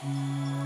Feeling